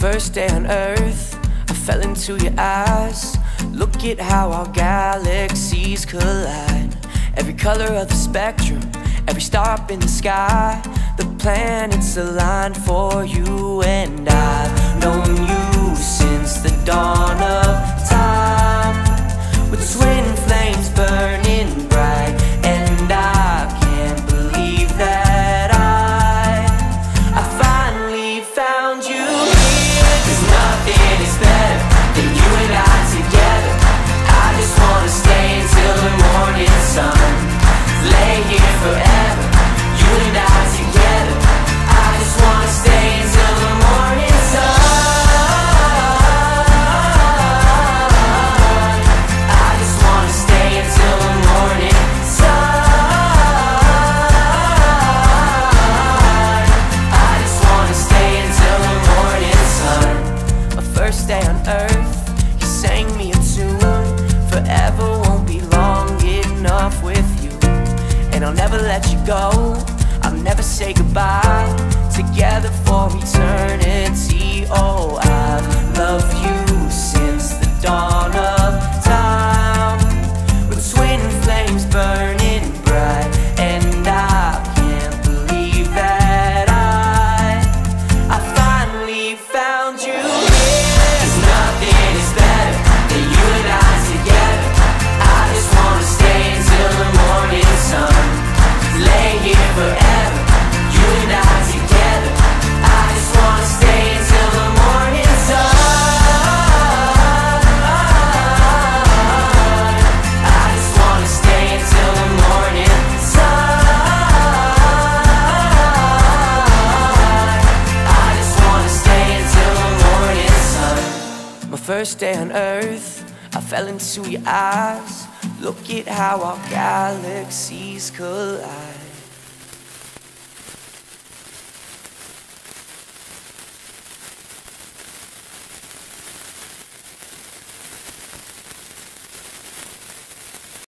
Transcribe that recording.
first day on earth, I fell into your eyes. Look at how our galaxies collide. Every color of the spectrum, every star up in the sky. The planets aligned for you and I've known you since the dawn of time. With twin flames burning bright, and I can't believe that I I finally found you earth, you sang me a tune. Forever won't be long enough with you. And I'll never let you go. I'll never say goodbye. Together for eternity. Oh, I've loved you since the dawn of time. With twin flames burning bright. And I can't believe that I I finally found you first day on earth, I fell into your eyes. Look at how our galaxies collide.